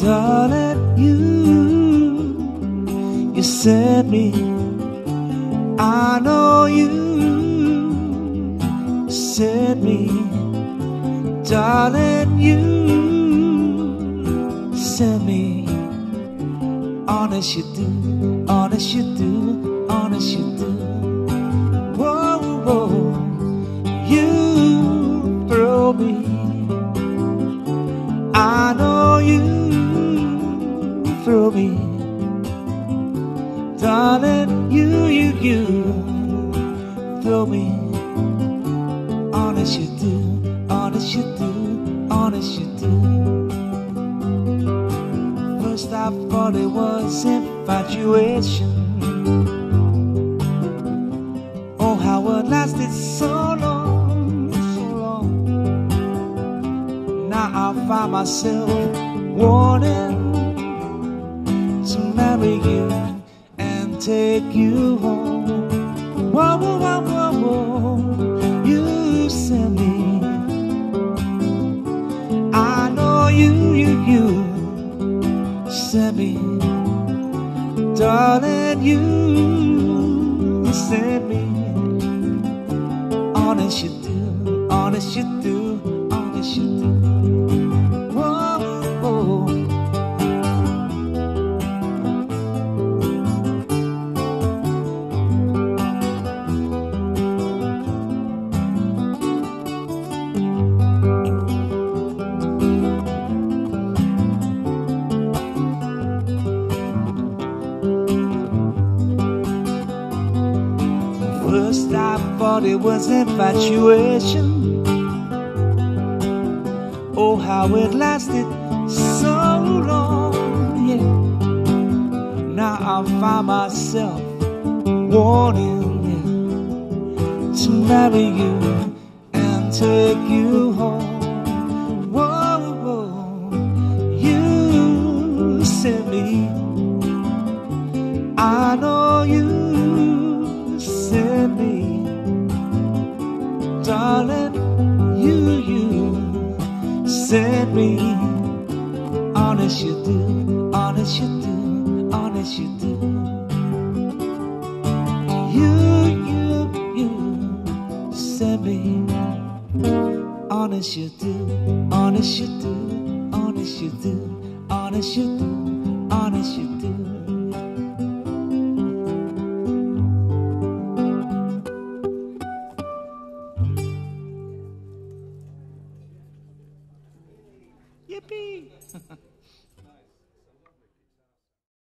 Darling, you, you sent me. I know you sent me. Darling, you sent me. Honest you do, honest you do, honest you do. Whoa, whoa, you throw me. You, throw me. Honest you do, honest you do, honest you do. First I thought it was infatuation. Oh, how it lasted so long, so long. Now I find myself wanting to marry you and take you home. You, you, you me. Darling, you me. Honest you do, honest you do, honest you do. Thought it was infatuation. Oh, how it lasted so long, yeah. Now I find myself wanting yeah, to marry you and take you home. Whoa, you me. I know you sent me. Honest you do, honest you do, honest you do. You, you, you sent me. Honest you do, honest you do, honest you do, honest you do, honest you do. Yippee!